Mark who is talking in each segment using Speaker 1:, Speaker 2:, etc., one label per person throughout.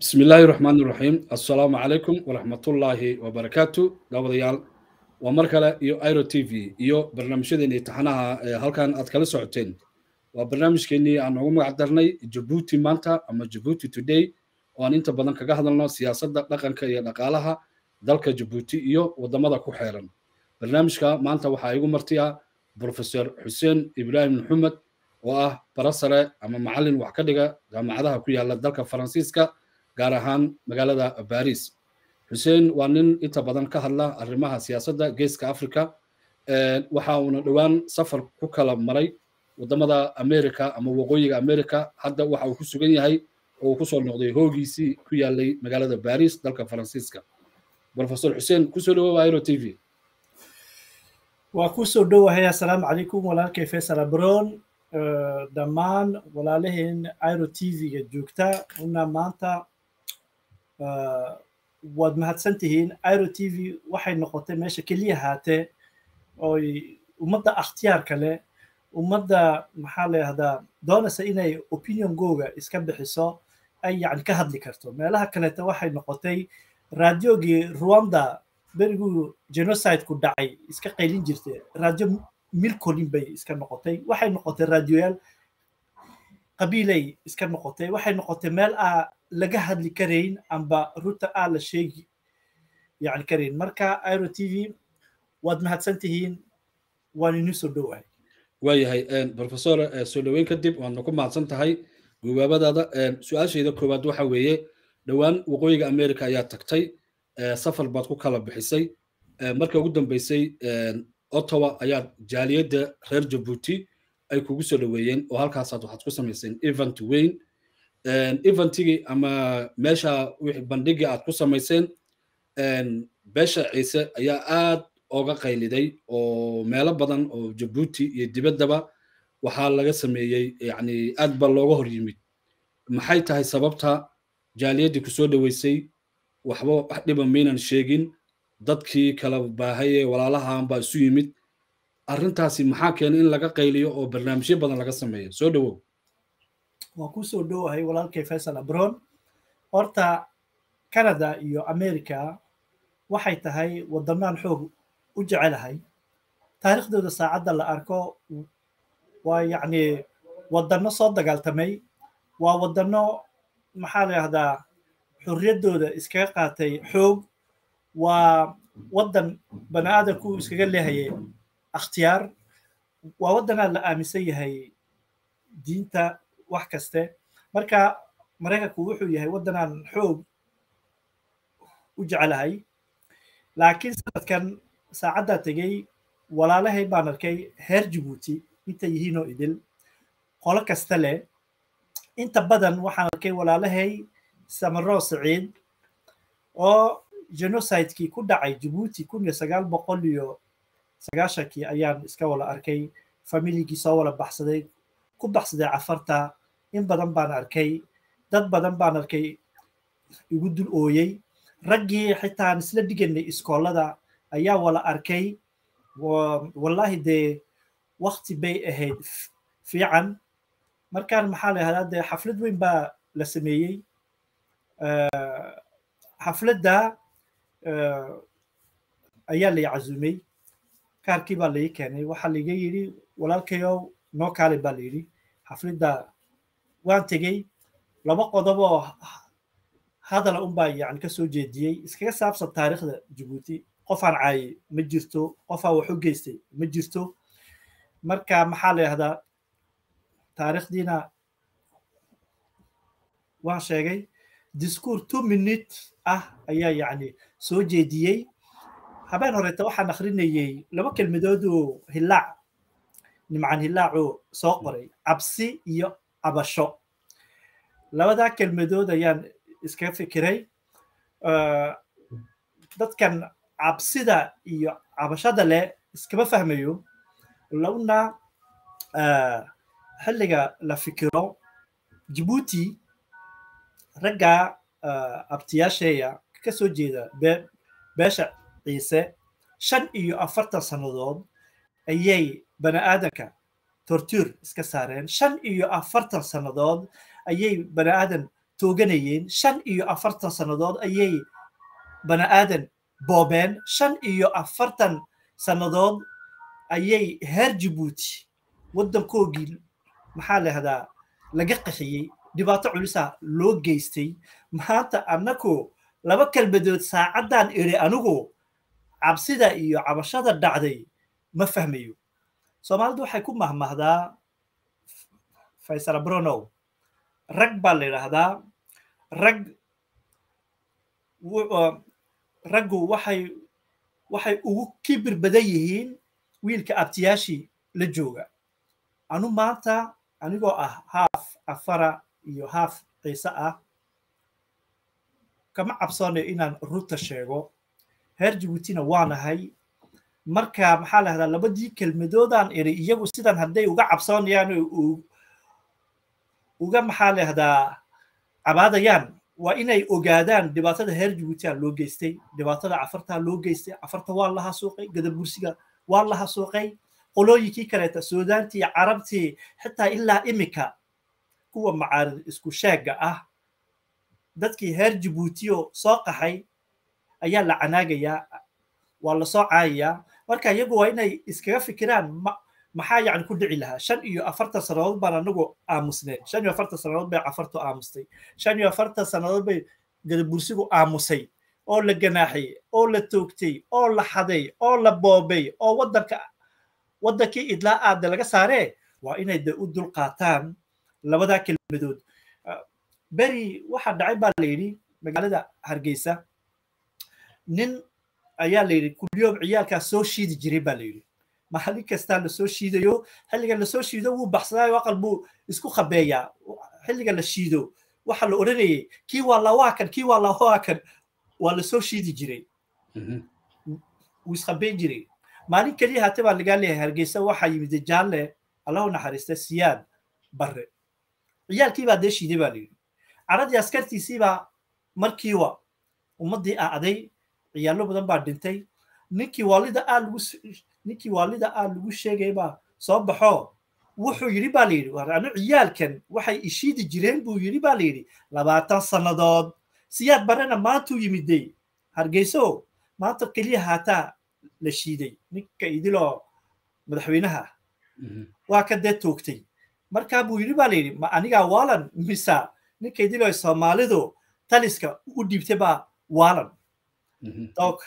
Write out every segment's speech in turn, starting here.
Speaker 1: bismi illaahi raxmaan iraxiim assalaamu calaykum waraxmatullaahi wabarakaatu daawadayaal waa mar kale iyo iro t v iyo barnaamijyadeeni imtixaanaha ee halkan aad kala socoteen. Waa barnaamijkeenii aan ugu magac darnay jabuuti maanta ama jabuuti today oo aan inta badan kaga hadalno siyaasadda dhaqanka iyo dhaqaalaha dalka jabuuti iyo waddamada ku xeeran. Barnaamijka maanta waxaa igu martiya profesor xuseen ibraahim maxamed oo ah barasare ama macallin gaar ahaan magaalada baris xuseen waa nin inta badan ka hadla arrimaha siyaasadda geeska africa waxa uuna dhowaan safar ku kala maray waddamada america ama waqooyiga america hadda waxa uu ku sugan yahay oo uu ku soo noqday hoogiisii ku yaalay magaalada baris dalka faransiiska. Profesor xuseen ku soo dhawowa iro t v.
Speaker 2: Waa ku soo dhowahay assalaamu calaykum walaalkay faysal abron dhammaan walaalaheen iro t v-ga joogta. Una maanta waad mahadsan tihiin iro t v waxay noqotay meesha keliya haatee oy ummadda akhtiyaarka leh ummadda maxaa la yahdaa doonaysa inay opiniongooga iska bixiso ay yani ka hadli karto meelaha kaleeta waxay noqotay raadiogii rwanda beriguu genocideku dhacay iska qaylin jirtay radio milcolin bay iska noqotay waxay noqotay raadioyaal qabiilay iska noqotay waxay noqotay meel aa laga hadli karayn amba ruta aa la sheegi yani karayn. Marka iro t v waad mahadsan tihiin waan inii soo dhowahay
Speaker 1: waayahay profesor soo dhoweyn kadib waadna ku mahadsan tahay gubaabadaada su'aashayda koowaad waxa weeye dhowaan waqooyiga america ayaa tagtay safar baad ku kala bixisay. Marka ugu dambeysay ottawa ayaa jaaliyadda reer jabuuti ay kugu soo dhoweeyeen oo halkaasaad waxaad ku samayseen event weyn. Eventigii ama meesha bandhigii aad ku samayseen beesha ciise ayaa aad oga qayliday oo meelo badan oo jabuuti iyo dibaddaba waxaa laga sameeyey yani aad ba looga hor yimid. Maxay tahay sababta jaaliyaddii ku soo dhoweysay? Waxba wax dhiba maynan sheegin. Dadkii kala baahaye walaalahan baa isu yimid arrintaasi maxaa keenay in laga qayliyo oo barnaamijyo badan laga sameeyo? Soo dhowow.
Speaker 2: Waan ku soo dhowahay walaalkay faysal abron horta canada iyo america waxay tahay waddamaan xoog u jecelahay. Taariikhdooda saacadda la arko waa yacni waddanno soo dagaaltamay. Waa waddanno maxaa la yahdaa xurriyaddooda iskaga qaatay xoog. Waa waddan bani aadamku iskaga leehayay akhtiyaar waa waddanaa la aaminsan yahay diinta wax kaste. Marka maraykanku wuxuu yahay waddanaan xoog u jecelahay laakiin sanadkan saacaddaa tegey walaalahay baan arkay heer jabuuti intay yihiinoo idil. Qolo kasta leh. Inta badan waxaan arkay walaalahay samaroo siciid oo genocidekii ku dhacay jabuuti kun iyo sagaal boqol iyo sagaashankii ayaan iska wala arkay familigii soo wala baxsaday ku baxsaday cafarta. In badan baan arkay dad badan baan arkay igu dul ooyey raggii xitaan isla dhiganay iskoolada ayaa wala arkay. Wallaahi dee wakti bay ahayd fiican. Markaan maxaa la yahdaa dee xaflad weyn baa la sameeyey. Xafladda ayaa lay cazumay kaarkii baa lai keenay. Waxaa laiga yidhi walaalkayow noo kaale baa la yidhi. Xafladda waan tegey. Laba qodob oo hadala unbaa yani ka soo jeediyey. Iskaga saabsan taariikhda jabuuti qofaan caayay ma jirto. Qofaa wax u geystay ma jirto. Marka maxaa la yahdaa taariikhdiina waan sheegay. Discour two minute ah ayaa yacni soo jeediyey habeen horeeta waxaan akrinayey laba kelmadoodoo hilaac nimcan hilaacoo soo qoray cabsi iyo cabasho. Labadaa kelmadood ayaan iskaga fikiray dadkan cabsida iyo cabashada leh iskama fahmayo lowna xilliga la fikiro jabuuti ragga abtiyaasheeya ka soo jeeda beesha ciise shan iyo afartan sannadood ayay bani aadanka tortuur iska saareen. Shan iyo afartan sannadood ayay bani aadan tooganayeen. Shan iyo afartan sannadood ayay bani aadan boobeen. Shan iyo afartan sannadood ayay heer jabuuti waddankoogii maxaa lahdaa laga qaxiyey dhibaato culisa loo geystay. Maanta annagu laba kelmadood saacaddan iri anigu cabsida iyo cabashada dhacday ma fahmayo soomaalidu waxay ku mahmahdaa faysal bronow rag baa la yidhaahdaa. Rag raggu waxay waxay ugu kibir badan yihiin wiilka abtiyaashii la jooga. Anu maanta anigoo ah haaf afara iyo haaf ciise ah kama cabsoonayo inaan runta sheego heer jabuutina waanahay marka maxaa la hahdaa labadii kelmadoodaan iri iyagu sidan hadday uga cabsoonayaan uga maxaa la hahdaa cabaadayaan waa inay ogaadaan dhibaatada heer jabuutia loo geystay dhibaatada cafartaa loo geystay cafarta waa la hasuuqay gadabursiga waa la hasuuqay qolooyinkii kaleeta suudaantii carabtii xitaa ilaa imika kuwa macaarid isku sheegga ah. Dadkii heer jabuutiyo soo qaxay ayaa la canaagayaa waa la soo caayayaa marka iyagu waa inay iskaga fikiraan maxaa yani ku dhici lahaa? Shan iyo afartan sannadood baan anagu aamusneen shan iyo afartan sannadood bay cafartu aamustay. Shan iyo afartan sannadood bay gadabursigu aamusay. Oo la ganaaxay oo la toogtay oo la xaday oo la boobay oo waddanka waddankii idlaa aada laga saaree waa inay de u dul qaataan labadaa kelmadood. Beri waxaa dhacay baa la yidhi magaalada hargeysa nin ayaa la yidhi kulyoom ciyaalkaa soo shiidi jiray baa la yidhi. Maalin kastaa la soo shiidayo xilliga la soo shiido wuu baxsadaayo aqal buu isku khabeeyaa. Xilliga la shiido waxa la odhanayay kii waa lawaakan kii waa lawaakan waa la soo shiidi jiray. Wuu iskhabeen jiray. Maalin keliya hate baa lagaa leeyahay hargeysa waxaa yimid jaalle allahu naxariista siyaad barre. Ciyaalkii baa dee shiiday baa layidhi caradii askartiisiibaa markiiba ummaddii aaday ciyaallo badan baa dhintay ninkii waalida aa lagu ninkii waalida aa lagu sheegay baa soo baxo wuxuu yidhi baa layidhi anu ciyaalkan waxay ishiidi jireen buu yidhi baa layidhi labaatan sannadood siyaad barrena maantuu yimiday hargeyso maanta keliya haataa la shiiday ninka idiloo madaxweynaha waa ka dee toogtay markaa buu yidhi baa layidhi ma anigaa waalan misa ninka idiloo soomaalidu taliska u dhiibtay baa waalan dog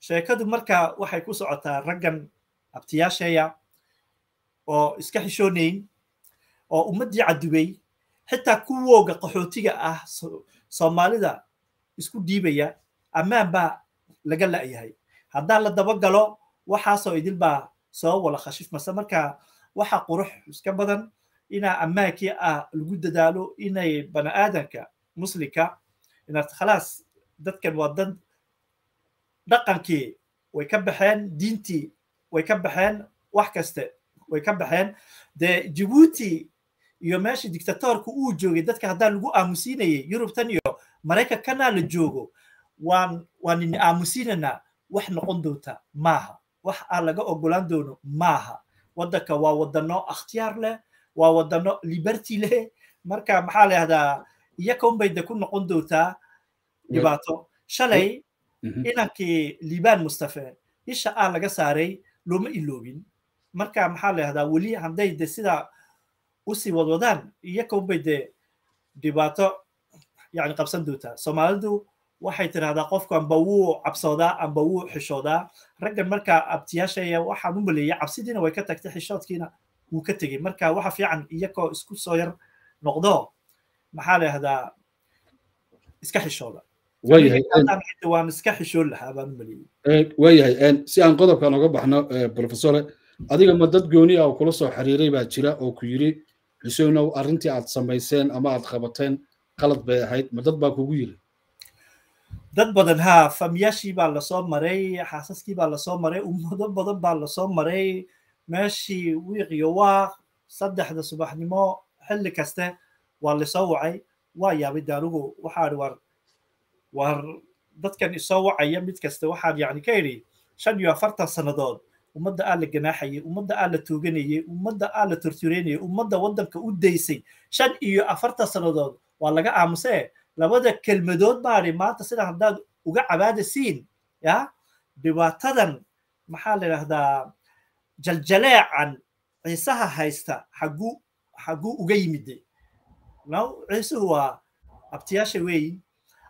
Speaker 2: sheekadu markaa waxay ku socotaa raggan abtiyaasheeya oo iska xishoonayn oo ummaddii cadubay xitaa kuwooga qaxootiga ah soomaalida isku dhiibaya ammaan baa laga la'yahay haddaan la dabagalo waxaasoo idil baa soo wala khashif mase marka waxa qurux iska badan inaa ammaankii ah lagu dadaalo inay bani aadanka muslimka inaad khalaas dadkan waa dad dhaqankii way ka baxeen diintii way ka baxeen wax kaste way ka baxeen. Dee jabuuti iyo meesha dictatorka uu joogay dadka haddaan lagu aamusiinayay yurubtan iyo maraykankana la joogo waan waan ini aamusiinanaa wax noqon doonta maaha. Wax aan laga ogolaan doono maaha. Waddanka waa wadano akhtiyaar leh waa wadano liberty leh. Marka maxaa la yahdaa iyaka unbay de ku noqon doontaa dhibaato. Shalay inankii liibaan mustafe isha aa laga saaray looma iloobin marka maxaa la weli hadday de sidaa u sii wadwadaan iyaka unbay de dhibaato yani qabsan doontaa soomaalidu waxay tidhahdaa qofku amba wuu cabsoodaa amba wuu xishoodaa raggan markaa abtiyaashaya waxaan u maleeyay cabsidiina way ka tagtay xishoodkiina wuu ka tegey marka waxa fiican iyakoo isku soo yar noqdo maxaa la iska xishooda waan iska xishoon lahaa baan u maleeyey
Speaker 1: waayahay si aan qodobkan uga baxno professore adiga ma dad gooni ah oo kula soo xiriiray baa jira oo ku yiri xuseynow arrintii aad samayseen ama aad qabateen qalad bay ahayd ma dad baa kugu yiri
Speaker 2: dad badan haa famiyaashii baa la soo maray xaasaskii baa la soo maray ummado badan baa la soo maray meeshii wiiq iyo waaq saddexda subaxnimo xilli kaste waa la soo wacay waa yaabay daarugu waxaan war war dadkan isoo wacaya mid kaste waxaan yani ka idhi shan iyo afartan sannadood ummadda aa la ganaaxayay ummadda aa la tooganayay ummadda aa la tortureynayay ummadda waddanka u daysay shan iyo afartan sannadood waa laga aamusee? Labada kelmadood baari maanta sida haddaad uga cabaadasiin ya? Dhibaatadan maxaa la yidhahdaa jaljaleecan ciisaha haysta xaguu xaguu uga yimide ciisuhu waa abtiyaasha weeyi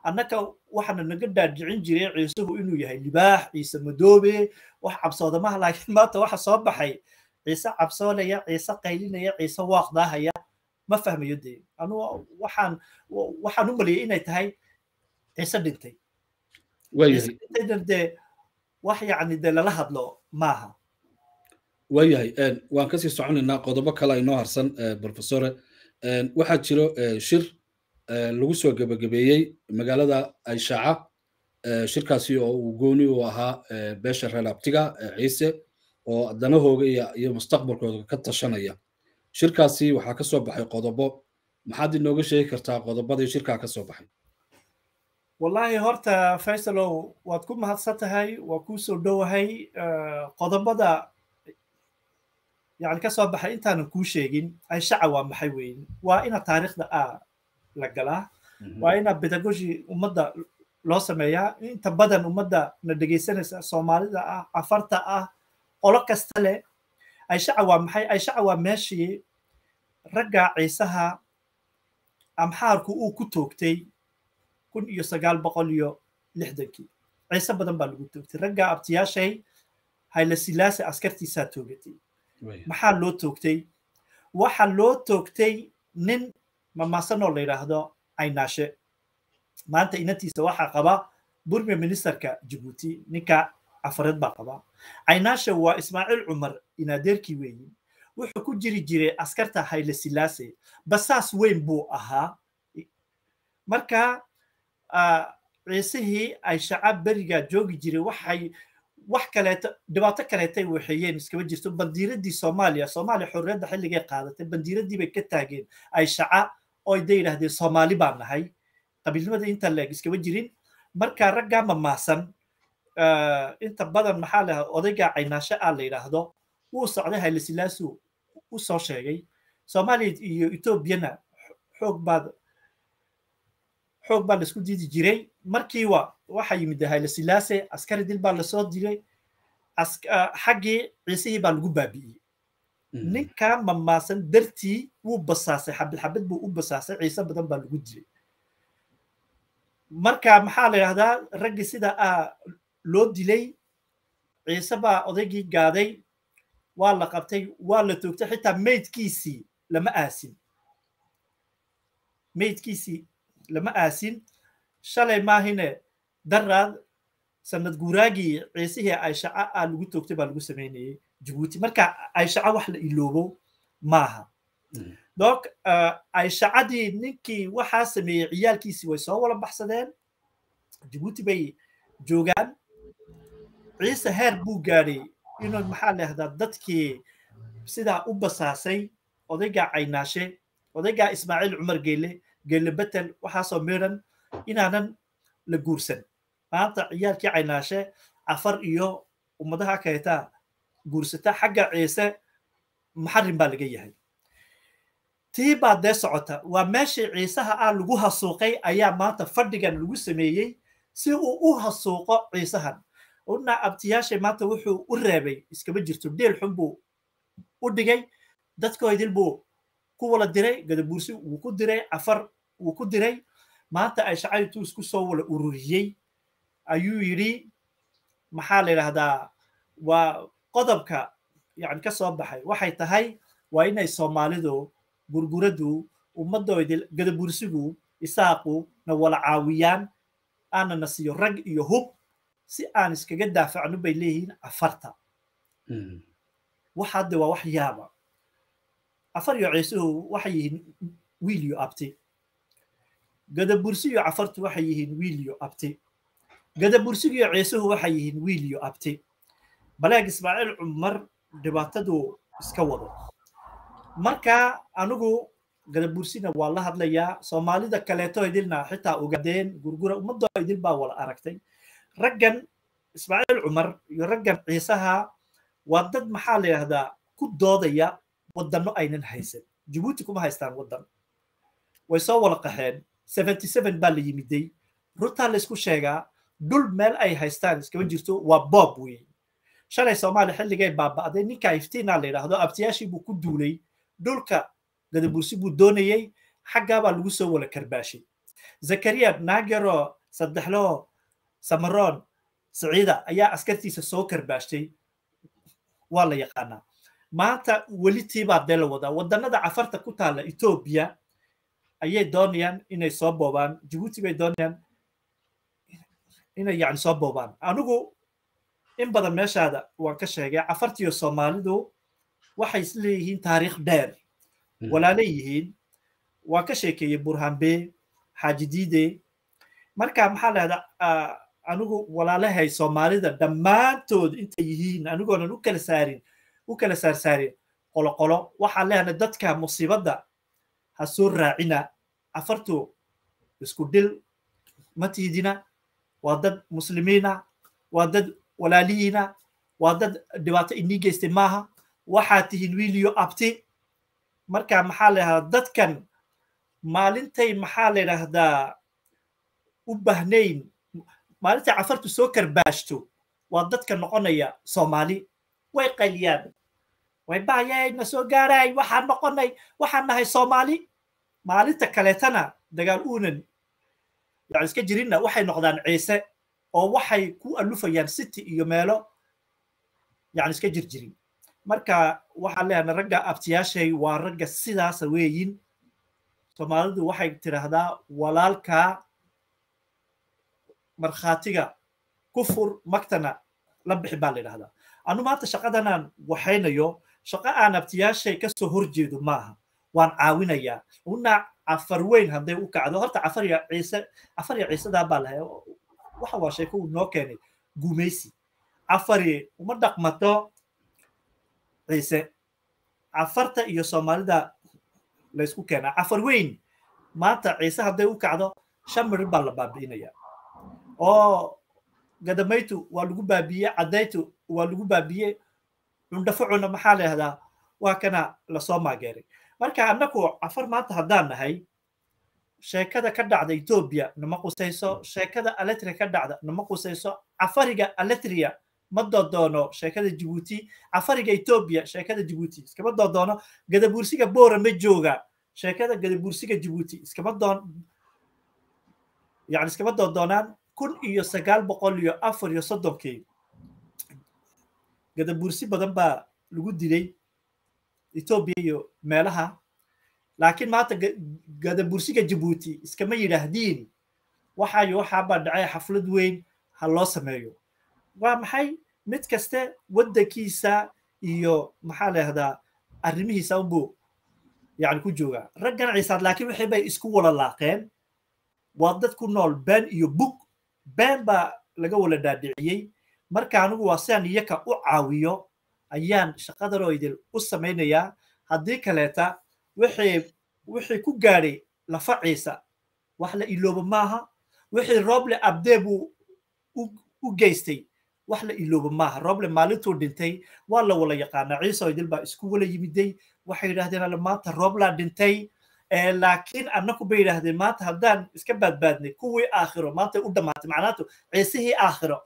Speaker 2: annaka waxaana naga dhaadhicin jiray ciisuhu inuu yahay libaax ciise madoobe wax cabsoodamaha laakiin maanta waxa soo baxay ciise cabsoonaya ciise qaylinaya ciise waaqdaahaya. Ma fahmayo dee? Anu waxaan waxaan u maliyay inay tahay ciise dhintay. Ciise dhintayna dee wax yacni dee lala hadlo maaha.
Speaker 1: Waayahay waan ka sii soconaynaa qodobo kale inoo harsan professore waxaa jiro shir lagu soo gebagabeeyey magaalada ayshaca shirkaasi oo uu gooni u ahaa beesha reer abtiga ciise oo danahooga iyo mustaqbalkooda ka tashanaya. Shirkaasi waxaa ka soo baxay qodobo. Maxaad inooga sheegi kartaa qodobadii shirkaa ka soo baxay?
Speaker 2: Wallaahi horta faysalow waad ku mahadsan tahay waa kuu soo dhowahay qodobada yani ka soo baxay intaanan kuu sheegin. Ayshaca waa maxay weyn? Waa ina taariikhda a la galaa waa ina pedagogy ummadda loo sameeyaa inta badan ummadda na dhegaysanaysa soomaalida ah afarta ah qolo kasta leh. Ayshaca waa maxay? Ayshaca waa meeshii ragga ciisaha amxaarku uu ku toogtay kun iyo sagaal boqol iyo lixdankii. Ciise badan baa lagu toogtay. Ragga abtiyaashay hayla silaase askartiisaa toogatay. Maxaa loo toogtay? Waxa loo toogtay nin mamaasanoo la yidhaahdo aynaashe maanta inantiisa waxaa qaba burme ministerka jabuuti ninka afareed baa qaba aynaashe waa ismaaciil cumar inaadeerkii weeyi wuxuu ku jiri jiray askarta hayle silaase basaas weyn buu ahaa marka ciisihii ay shacab beriga joogi jiray waxay wax kaleeto dhibaato kaleetay waxeeyeen iskaba jirto bandiiradii soomaaliya soomaaliya xorriyadda xilligay qaadatay bandiiradii bay ka taageen ay shaca oy da yidhahdeen soomaali baan nahay. Qabiilnimada inta leeg iskaba jirin marka raggaa mamaasan inta badan maxaa lahaa odayga caynaashe ah la yidhaahdo wuu socday hayle u soo sheegay. Soomaaliya iyo etoobiyana xoog baad xoog baa la isku diidi jiray. Markiiba waxa yimid hayle askari dil baa la soo dilay. Xaggii ciisihii baa lagu baabi'iyey ninka mamaasan dartii wuu basaasay xabad buu u basaasay ciise badan baa lagu dilay marka maxaa la yidhahdaa raggii sida ah loo dilay ciise baa odaygii gaaday waa la qabtay waa la toogtay xitaa meydkiisii lama aasin. Meydkiisii lama aasin. Shalay maahine daraad sanad guuraagii ciisihii ayshaca ah lagu toogtay baa lagu samaynayay jabuuti marka ayshaca wax la iloobo maaha. Donc ayshacadii ninkii waxaa sameeyey ciyaalkiisii way soo wala baxsadeen. Jabuuti bay joogaan. Ciise heer buu gaadhay inuu maxaa leahdaa dadkii sidaa u basaasay odaygaa caynaashe odaygaa ismaaciil cumar geele geele betel waxaasoo midhan inaanan la guursan. Maanta ciyaalkii caynaashe cafar iyo ummadaha kaleeta guursata xagga ciise maxarin baa laga yahay. Tii baa dee socota. Waa meeshii ciisaha ah lagu hasuuqay ayaa maanta fadhigan lagu sameeyey si uu u hasuuqo ciisahan. Una abtiyaashay maanta wuxuu u reebay iskama jirto dheel xun buu u dhigay dadkoodil buu ku wala diray gadabuursi wuu ku diray cafar wuu ku diray. Maanta ay shacaytu isku soo wala ururiyey ayuu yidhi maxaa la yidhaahdaa waa qodobka yani ka soo baxay waxay tahay waa inay soomaalidu gurguradu ummaddoodi gadabursigu isaaqu na wala caawiyaan aanana siiyo rag iyo hub si aan iskaga daafacno bay leeyihiin afarta. Waxaade waa wax yaaba. Afar iyo ciisuhu waxay yihiin wiil iyo abti. Gadabursi iyo cafartu waxay yihiin wiil iyo abti. Gadabursigu iyo ciisuhu waxay yihiin wiil iyo abti baleeg ismaaciil cumar dhibaatadu iska wado. Marka anigu gadabursina waa la hadlayaa soomaalida kaleeto idilna xitaa ogaadeen gurgura ummaddo idil baa wala aragtay. Raggan ismaaciil cumar iyo raggan ciisaha waa dad maxaa la yidhahdaa ku doodaya waddanno aynan haysan. Jabuuti kuma haystaan waddan. Way soo wala qaxeen. Seventy seven baa la yimiday. Runtaa laysku sheegaa dhul meel ay haystaan iskama jirto waa bob weeye shalay soomaaliya xilligay baaba'day ninka iftiinaa la yidhaahdo abtiyaashii buu ku duulay dhulka gadabursi buu doonayey xaggaabaa lagu soo wala karbaashay. Zakariya naagero saddexloo samaroon siciida ayaa askartiisa soo karbaashtay waa la yaqaanaa maanta weli tiibaa dee la wadaa. Wadannada cafarta ku taalla etoobiya ayay doonayaan inay soo boobaan. Jabuuti bay doonayaan inay yani soo boobaan. Anigu in badan meeshaada waan ka sheegay cafartiyo soomaalidu waxay isleeyihiin taariikh dheer. Walaala yihiin. Waan ka sheekeeyey burhanbe xaaji diide. Marka maxaa lahdaa anigu walaalahay soomaalida dhammaantood intay yihiin anigoonan u kala saarin u kala saarsaarin qoloqolo waxaan leenahay dadka musiibadda ha soo raacina. Cafartu isku dhil ma tiidina. Waa dad muslimiina waa dad walaalihiina waa dad dhibaato inii geystay maaha. Waxaa tihiin wiiliyo abti. Marka maxaa la yidhahdaa dadkan maalintay maxaa la yidhaahdaa u bahnayn? Maalintay cafartu soo karbaashto waa dadka noqonaya soomaali. Way qayliyaan. Way baayay na soo gaaraay waxaan noqonay waxaan nahay soomaali. Maalinta kaleetana dagaal uunan. Yani iska jirinna waxay noqdaan ciise oo waxay ku alufayaan city iyo meelo yani iska jir jirin marka waxaan leeyahay ragga abtiyaashay waa ragga sidaasa weeyin. Soomaalidu waxay tiraahdaa walaalkaa markhaatiga kufur magtana la bixi baa la yidhahdaa anu maanta shaqadanaan waxaynayo shaqo aan abtiyaashay ka soo horjeedo maaha. Waan caawinayaa. Una cafar weyn hadday u kacdo. Horta cafariya ciise cafariya ciisadaa baa lahay waxa waa sheeko uu noo keenay gumaysi cafari uma dhaqmato ciise cafarta iyo soomaalida laysku keenaa. Cafar weyn. Maanta ciise hadday u kacdo shan mirir baa la baabi'inaya. Oo gadamaytu waa lagu baabiye caddaytu waa lagu baabiye cundhafacuna maxaa la yahdaa waa kana la soo maageeray. Marka annagu cafar maanta haddaan nahay sheekada ka dhacda etoobiya nama qusayso sheekada aletria ka dhacda nama qusayso cafariga aletria ma dodoono sheekada jibuuti cafariga etoobiya sheekada jibuuti iskama dodoono gadabuursiga boora ma jooga sheekada gadabuursiga jibuuti iskama doon yani iskama dodoonaan kun iyo sagaal boqol iyo afar iyo soddonkii. Gadabuursi badan baa lagu dilay etoobiya iyo meelaha laakiin maanta gadabursiga jabuuti iskama yidhaahdiin waxaayo waxaabaa dhacay xaflad weyn ha loo sameeyo. Waa maxay? Mid kaste waddankiisa iyo maxaa la yahdaa arrimihiisa unbuu yani ku joogaa. Raggan ciisaad laakiin wixii bay isku wala laaqeen. Waa dad ku nool been iyo bug. Been baa laga wala dhaadhiciyey. Marka anigu waa sidaan iyaka u caawiyo ayaan shaqadanoo idil u samaynayaa. Haddii kaleeta wixii wixii ku gaadhay lafa ciisa wax la iloobo maaha. Wixii roble abdee buu u geystay wax la iloobo maaha. Roble maalintuu dhintay waa la wala yaqaanaa. Ciisoo idil baa isku wala yimiday. Waxay yidhahdeen maanta roblaa dhintay. Laakiin annaku bay yidhahdeen maanta haddaan iska baadbaadnay kuwii aakhiro maanta u dhammaatay macnaatu ciisihii aakhiro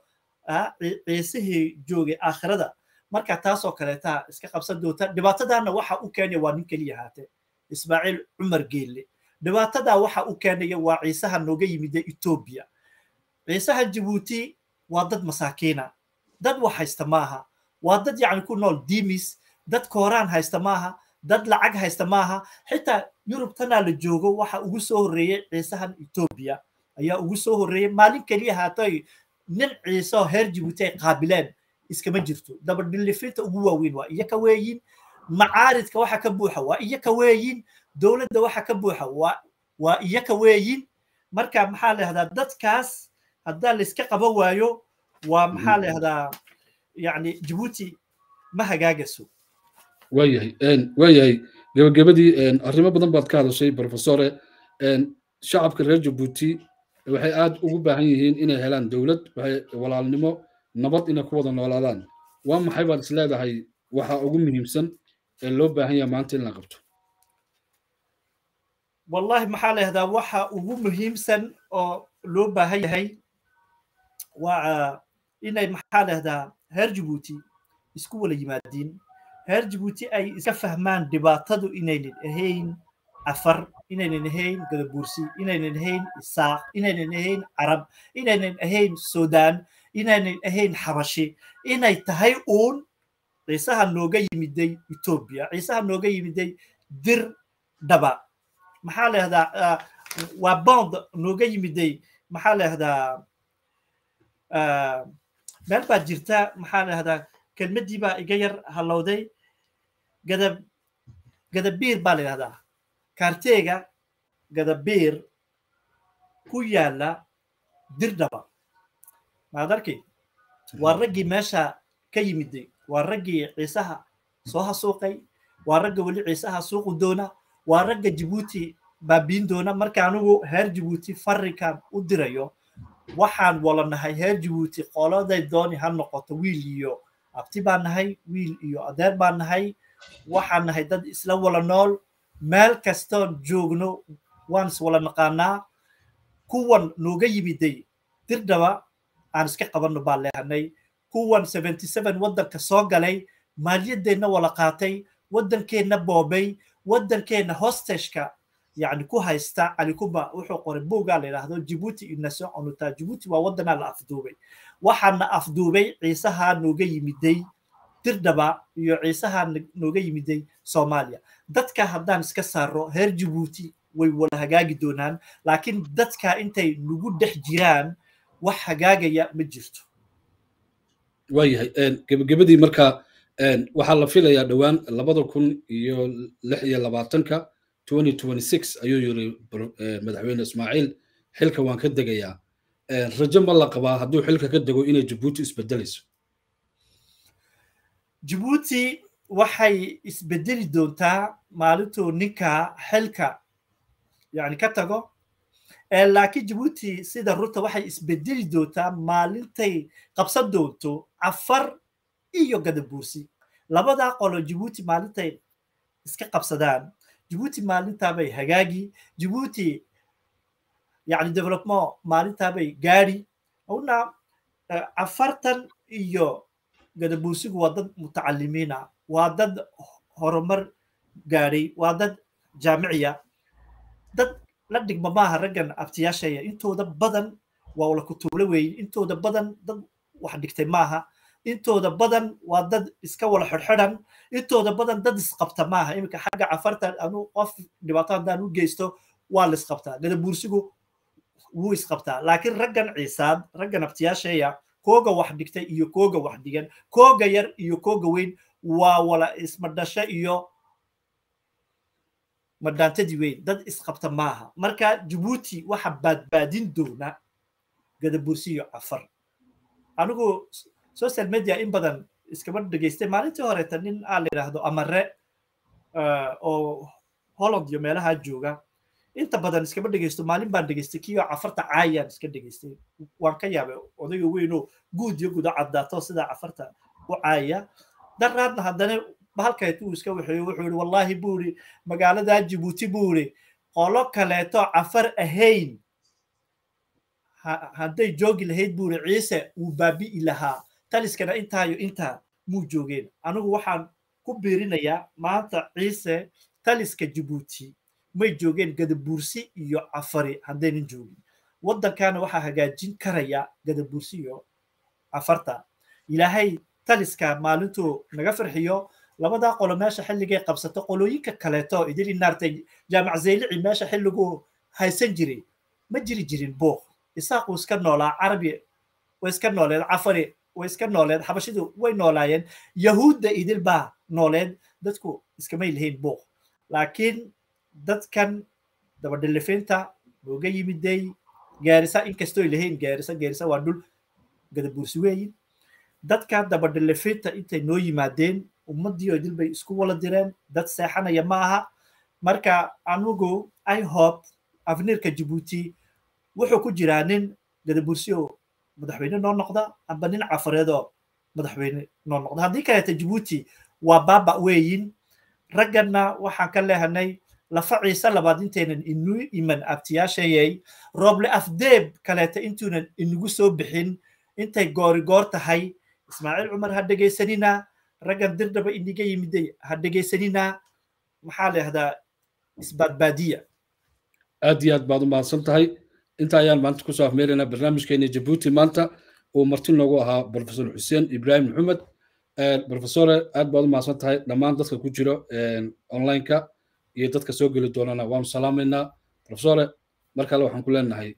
Speaker 2: ciisihii joogay aakhirada marka taasoo kaleeta iska qabsan doonta. Dhibaatadaana waxa u keenaya waa nin keliya haate ismaaciil cumar geelle dhibaatadaa waxa u keenaya waa ciisaha nooga yimida etoobiya ciisaha jabuuti waa dad masaakiina. Dad wax haysta maaha waa dad yacni ku nool dimis. Dad kooraan haysta maaha dad lacag haysta maaha xitaa yurub tanaa la joogo waxa ugu soo horreeyey ciisahan etoobiya ayaa ugu soo horreeyey maalin keliya haatay nin ciise oo heer jabuuti ay qaabileen. Iskama jirto. Dabadhilifinta ugu waaweyn waa iyo ka weeyin macaaridka waxa ka buuxa waa iyo ka weeyin dowladda waxa ka buuxa waa iyo ka weeyin. Marka maxaa la yahdaa dadkaas haddaa layska qaban waayo waa maxaa la yahdaa yani jabuuti ma hagaagaso.
Speaker 1: Waayahay waayahay gebagabadii arrimo badan baad ka hadashay professore shacabka reer jabuuti waxay aad ugu baahan yihiin inay helaan dowlad walaalnimo nabad inay ku wada noolaadaan. Waa maxay baad is leedahay? Waxa ugu muhiimsan ee loo baahan yaha maanta in la qabto.
Speaker 2: Wallahi maxaa la yahdaa waxa ugu muhiimsan oo loo baahan yahay waa inay maxaa la yahdaa reer jabuuti isku wala yimaadiin reer jabuuti ay iska fahmaan dhibaatadu inaynan ahayn afar inaynan ahayn gadabuursi inaynan ahayn isaaq inaynan ahayn carab inaynan ahayn sudan inaynan ahayn xabashi. Inay tahay uun ciisaha nooga yimiday etoobiya ciisaha nooga yimiday dir dhaba maxaa la yahdaa waa bond nooga yimiday maxaa la yahdaa meel baa jirta maxaa la yahdaa kelmaddii baa iga yar hallowday gadab gadabiir baa la yahdaa kaarteega gadabiir ku yaalla dirdhaba maad arki waa raggii meesha ka yimiday waa raggii ciisaha soo hasuuqay waa ragga weli ciisaha suuqu doona waa ragga jabuuti baabiin doona. Marka anigu heer jabuuti farrikan u dirayo waxaan wala nahay heer jabuuti qoladay dooni ha noqoto wiil iyo abti baan nahay wiil iyo adeer baan nahay. Waxaan nahay dad isla wala nool meel kastoon joogno waan is wala naqaanaa. Kuwan nooga yimiday dirdhaba aan iska qabanno baan leehanay kuwan seventy seven waddanka soo galay maaliyaddeenna wala qaatay waddankeenna boobay waddankeenna hosteshka yani ku haysta calikuma wuxuu qoray buugaa la yidhaahdo jibuuti ination onuta. Jibuuti waa waddanaa la afduubay. Waxaana afduubay ciisahaa nooga yimiday dirdhaba iyo ciisahaa nooga yimiday soomaaliya. Dadka haddaan iska saaro reer jibuuti way wala hagaagi doonaan laakiin dadka intay nagu dhex jiraan wax hagaagaya ma jirto
Speaker 1: waayahay gebagabadii marka waxaa la filayaa dhowaan labada kun iyo lix iyo labaatanka ayuu yiri madaxweyne ismaaciil xilka waan ka degayaa. Rajo ma la qabaa hadduu xilka ka dego inay jabuuti isbedelayso
Speaker 2: jabuuti waxay isbedeli doontaa maalintuu ninka xilka yani ka tago laakiin jabuuti sida runta waxay isbedeli doontaa maalintay qabsan doonto afar iyo gadabuursi labadaa qolo jabuuti maalintay iska qabsadaan. Jabuuti maalintaabay hagaagi. Jabuuti yani development maalintaabay gaadi una afartan iyo gadabuursigu waa dad mutacalimiina. Waa dad horumar gaadhay waa dad jaamiciya. Dad la dhigma maaha raggan abtiyaashaya intooda badan waa wala kutuulo weeye intooda badan dad wax dhigtay maaha. Intooda badan waa dad iska wala xidhxidhan. Intooda badan dad isqabta maaha. Iminka xagga cafarta anu qof dhibaato haddaan u geysto waa la isqabtaa gadabuursigu wuu isqabtaa laakiin raggan ciisaad raggan abtiyaashaya kooga wax dhigtay iyo kooga wax dhigan kooga yar iyo kooga weyn waa wala ismadhasho iyo madhaantadii weyn dad isqabta maaha. Marka jabuuti waxa baadbaadin doona gadabuursi iyo cafar anigu social media in badan iskama dhegeystay maalintii horeeta nin aa la yidhaahdo amare oo holland iyo meelaha jooga. Inta badan iskama dhegeysto maalin baan dhegeystay kiyo cafarta caayaan iska dhegeystay. Waan ka yaabay odayga weynoo guud iyo gudo caddaato sidaa cafarta u caaya. Daraadna haddana bahalkayt uu iska waxeeyo wuxuu yihi wallaahi buu ihi magaaladaa jibuuti buu ihi qolo kaleeto cafar ahayn. Hadday joogi lahayd buu ihi ciise wuu baabi'i lahaa. Taliskana intaayo intaa muu joogeen. Anigu waxaan ku biirinayaa maanta ciise taliska jibuuti may joogeen gadabuursi iyo cafari haddaynan joogin. Waddankana waxaa hagaajin karaya gadabuursi iyo cafarta ilaahay taliska maalintuu naga farxiyo labadaa qolo meesha xilligay qabsato qolooyinka kaleeto idili naartay jaamac zaylici meesha xilligu haysan jiray ma jiri jirin buuq. Isaaquu iska noolaa carabi way iska nooleed cafari way iska nooleed xabashidu way noolaayeen yahuudda idil baa nooleed dadku iskamay lahayn buuq. Laakiin dadkan dabadhilifinta nooga yimiday gaarisa inkastoy lahayn gaarisa gaarisa waa dhul gadabuursi weeyin dadka dabadhilifinta intay noo yimaadeen ummaddii oo dil bay isku wala direen dad seexanaya ma aha marka anigu i hope afniirka jibuuti wuxuu ku jiraa nin gadabuursi oo madaxweyne noo noqda amba nin cafareedoo madaxweyne noo noqda. Haddii kaleeta jibuuti waa baaba weeyin ragganna waxaan ka leehanay lafa ciise labaad intaynan inu iman abtiyaashayay rooble afdeeb kaleeta intuunan inagu soo bixin. Intay goori goor tahay ismaaciil cumar ha dhegaysanina raggan dirdhaba iniga yimiday ha dhegaysanina maxaa la isbaadbaadiya
Speaker 1: aad iyo aad baad u mahadsan tahay inta ayaan maanta ku soo afmeeraynaa barnaamijkeena jabuuti maanta uu marti noogu ahaa profesor xuseen ibrahim maxamed profesore aad baad u mahadsan tahay dhammaan dadka ku jiro onlineka iyo dadka soo geli doonana waanu salaamaynaa. Profesore mar kale waxaan ku leenahay